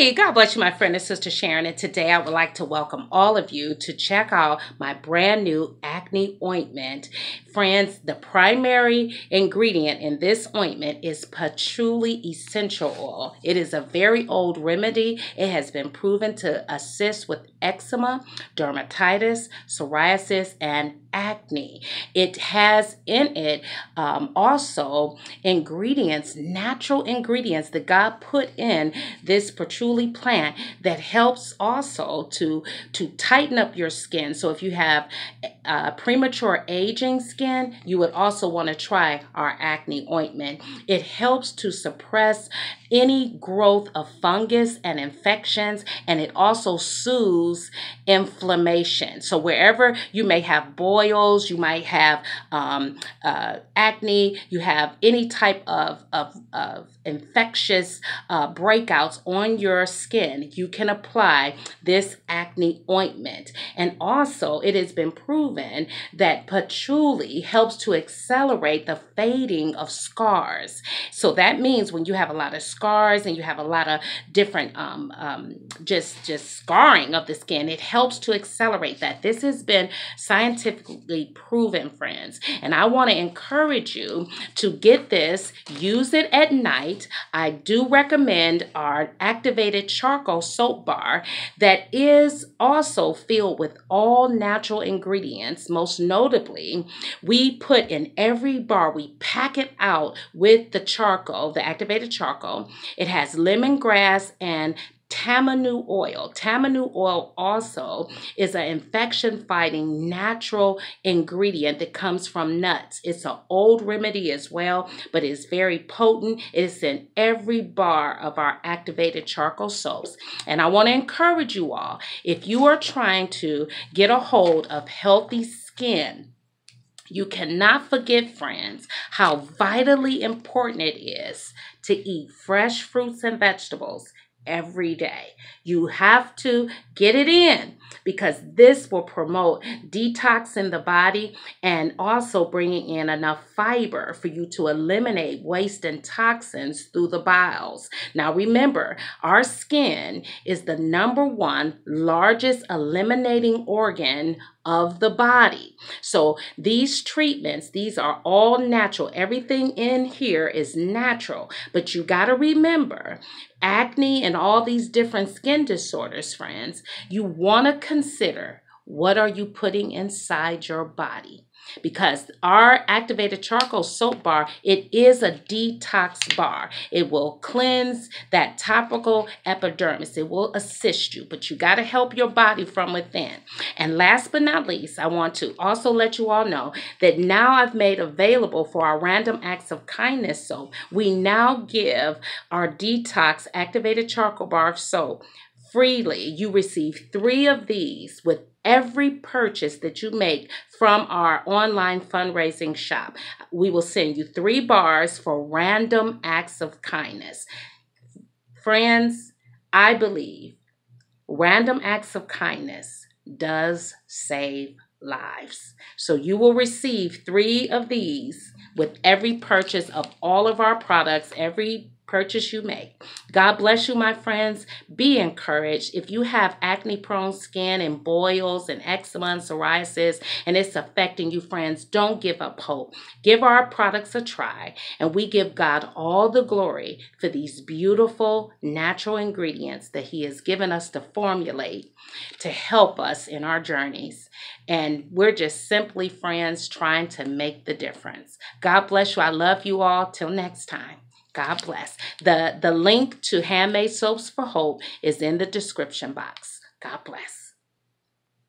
Hey, God bless you, my friend and sister Sharon. And today I would like to welcome all of you to check out my brand new acne ointment. Friends, the primary ingredient in this ointment is patchouli essential oil. It is a very old remedy. It has been proven to assist with eczema, dermatitis, psoriasis, and acne. It has in it um, also ingredients, natural ingredients that God put in this patchouli plant that helps also to to tighten up your skin. So if you have uh, premature aging skin, you would also want to try our acne ointment. It helps to suppress any growth of fungus and infections, and it also soothes inflammation. So wherever you may have boils, you might have um, uh, acne, you have any type of, of, of infectious uh, breakouts on your skin, you can apply this acne ointment. And also, it has been proven that patchouli helps to accelerate the fading of scars. So that means when you have a lot of scars and you have a lot of different um, um, just just scarring of the skin, it helps to accelerate that. This has been scientifically proven, friends. And I want to encourage you to get this, use it at night. I do recommend our activated charcoal soap bar that is also filled with all natural ingredients. Most notably, we put in every bar, we pack it out with the charcoal, the activated charcoal. It has lemongrass and Tamanu oil. Tamanu oil also is an infection fighting natural ingredient that comes from nuts. It's an old remedy as well, but it's very potent. It's in every bar of our activated charcoal soaps. And I want to encourage you all if you are trying to get a hold of healthy skin, you cannot forget, friends, how vitally important it is to eat fresh fruits and vegetables every day. You have to get it in because this will promote detoxing the body and also bringing in enough fiber for you to eliminate waste and toxins through the bowels. Now remember, our skin is the number one largest eliminating organ of the body. So these treatments, these are all natural. Everything in here is natural. But you got to remember, acne and all these different skin disorders, friends, you want to consider what are you putting inside your body? because our activated charcoal soap bar it is a detox bar. It will cleanse that topical epidermis. It will assist you but you got to help your body from within. And last but not least i want to also let you all know that now i've made available for our random acts of kindness soap we now give our detox activated charcoal bar of soap freely you receive three of these with every purchase that you make from our online fundraising shop. We will send you three bars for random acts of kindness. Friends, I believe random acts of kindness does save lives. So you will receive three of these with every purchase of all of our products, every purchase you make. God bless you, my friends. Be encouraged. If you have acne prone skin and boils and eczema and psoriasis and it's affecting you, friends, don't give up hope. Give our products a try, and we give God all the glory for these beautiful natural ingredients that He has given us to formulate to help us in our journeys. And we're just simply friends trying to make the difference. God bless you. I love you all. Till next time. God bless. The, the link to Handmade Soaps for Hope is in the description box. God bless.